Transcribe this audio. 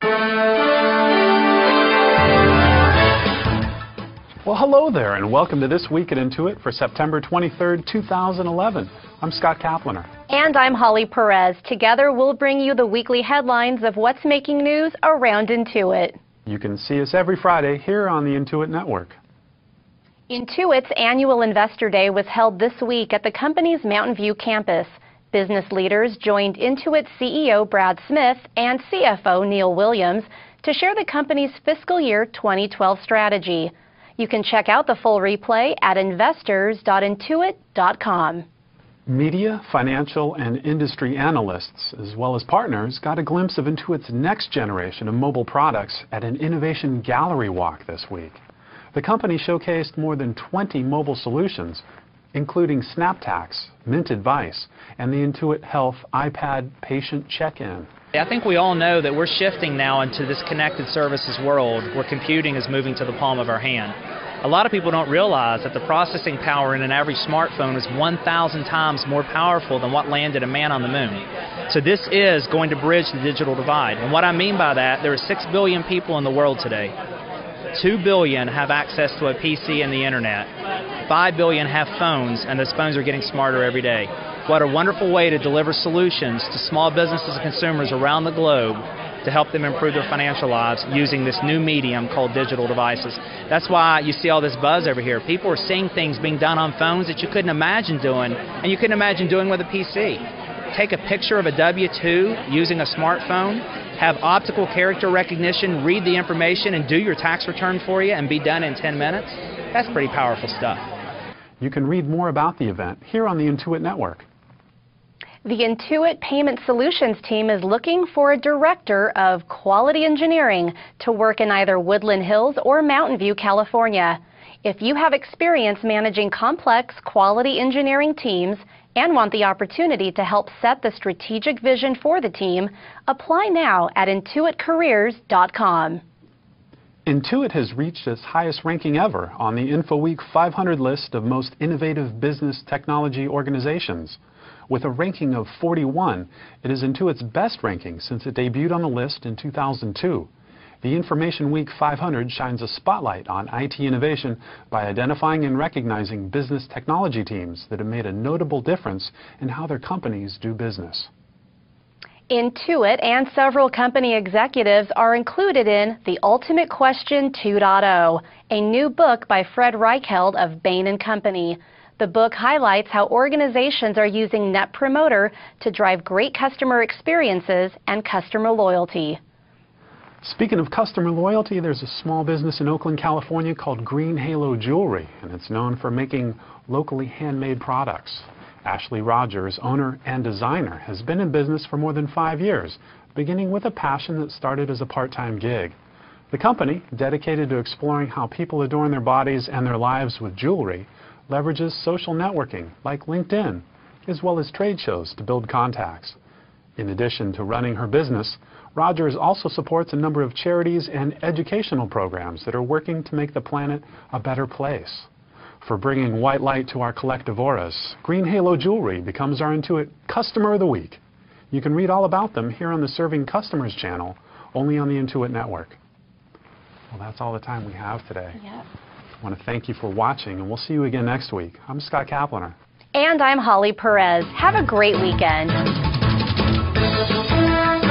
Well, hello there, and welcome to This Week at Intuit for September 23rd, 2011. I'm Scott Caplener. And I'm Holly Perez. Together, we'll bring you the weekly headlines of what's making news around Intuit. You can see us every Friday here on the Intuit Network. Intuit's annual Investor Day was held this week at the company's Mountain View campus. Business leaders joined Intuit CEO Brad Smith and CFO Neil Williams to share the company's fiscal year 2012 strategy. You can check out the full replay at investors.intuit.com. Media, financial, and industry analysts, as well as partners, got a glimpse of Intuit's next generation of mobile products at an innovation gallery walk this week. The company showcased more than 20 mobile solutions, including SnapTax, Mint Advice, and the Intuit Health iPad Patient Check-in. I think we all know that we're shifting now into this connected services world where computing is moving to the palm of our hand. A lot of people don't realize that the processing power in an average smartphone is 1,000 times more powerful than what landed a man on the moon. So this is going to bridge the digital divide. And what I mean by that, there are 6 billion people in the world today. 2 billion have access to a PC and the internet. 5 billion have phones, and those phones are getting smarter every day. What a wonderful way to deliver solutions to small businesses and consumers around the globe to help them improve their financial lives using this new medium called digital devices. That's why you see all this buzz over here. People are seeing things being done on phones that you couldn't imagine doing, and you couldn't imagine doing with a PC. Take a picture of a W-2 using a smartphone, have optical character recognition, read the information, and do your tax return for you and be done in 10 minutes. That's pretty powerful stuff. You can read more about the event here on the Intuit Network. The Intuit Payment Solutions team is looking for a director of quality engineering to work in either Woodland Hills or Mountain View, California. If you have experience managing complex quality engineering teams and want the opportunity to help set the strategic vision for the team, apply now at intuitcareers.com. Intuit has reached its highest ranking ever on the InfoWeek 500 list of most innovative business technology organizations. With a ranking of 41, it is Intuit's best ranking since it debuted on the list in 2002. The Information Week 500 shines a spotlight on IT innovation by identifying and recognizing business technology teams that have made a notable difference in how their companies do business. Intuit and several company executives are included in The Ultimate Question 2.0, a new book by Fred Reichheld of Bain & Company. The book highlights how organizations are using Net Promoter to drive great customer experiences and customer loyalty. Speaking of customer loyalty, there's a small business in Oakland, California called Green Halo Jewelry, and it's known for making locally handmade products. Ashley Rogers, owner and designer, has been in business for more than five years, beginning with a passion that started as a part-time gig. The company, dedicated to exploring how people adorn their bodies and their lives with jewelry, leverages social networking like LinkedIn, as well as trade shows to build contacts. In addition to running her business, Rogers also supports a number of charities and educational programs that are working to make the planet a better place. For bringing white light to our collective auras, Green Halo Jewelry becomes our Intuit Customer of the Week. You can read all about them here on the Serving Customers channel, only on the Intuit Network. Well, that's all the time we have today. Yep. I want to thank you for watching, and we'll see you again next week. I'm Scott Caplener. And I'm Holly Perez. Have a great weekend. Thank you.